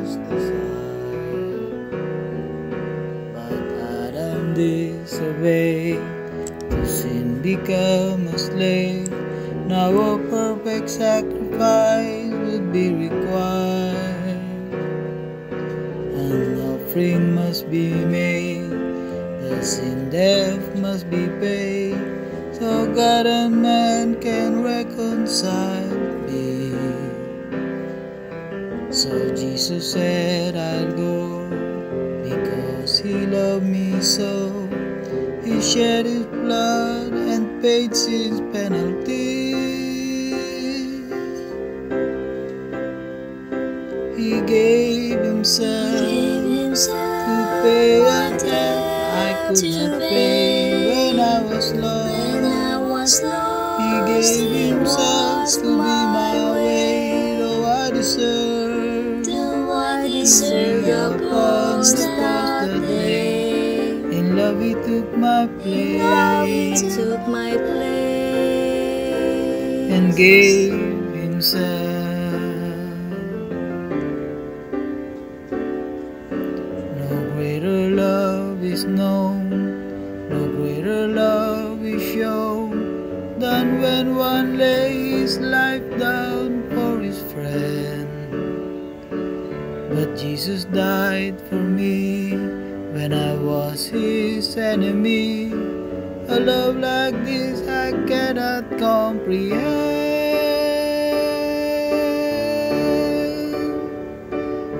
just the. But Adam disobeyed, to sin become a slave. Now a perfect sacrifice would be required. An offering must be made, the sin death must be paid. So God and man can reconcile. So Jesus said, I'll go because He loved me so. He shed His blood and paid His penalty. He gave Himself Gave to pay a debt I could not pay. when I was When lost. I was He gave Himself to be my way, way. though I deserve. Though I deserve the day. In love He took my place. In Love He took my place and gave Himself. No greater love is known, no greater love is shown than when one lays his life down for his friend. But Jesus died for me when I was his enemy. A love like this I cannot comprehend.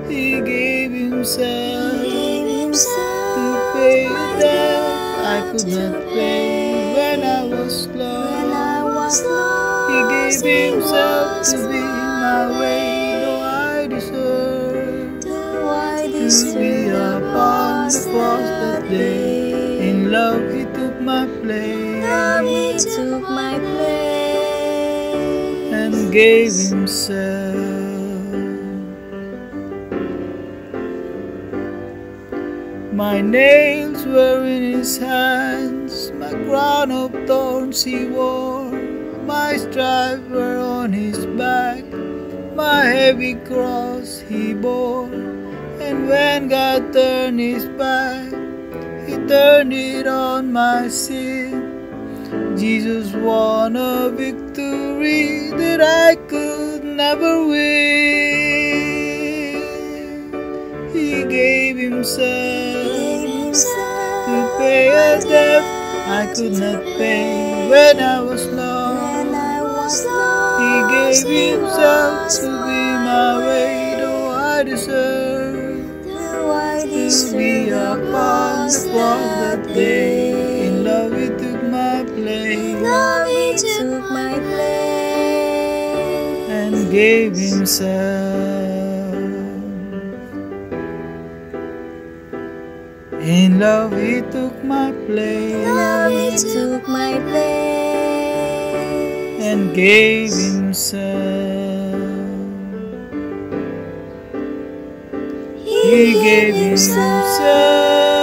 He gave himself Gave to himself pay a debt I could not pay when I was When I lost. He lost, gave himself was to be my way, To be upon the cross that day. In love, he took my place Love He took my place and gave himself. My nails were in his hands, my crown of thorns he wore, my stripes were on his back, my heavy cross he bore. When God turned his back, he turned it on my sin. Jesus won a victory that I could never win. He gave himself to pay a debt I could not pay when I was lost. He gave himself to be my way, though I deserve To deserve be the upon the cross that that day. In love, he took my place Love He took my place and gave himself. In love, he took my place Love He took my place and gave himself. He gave himself.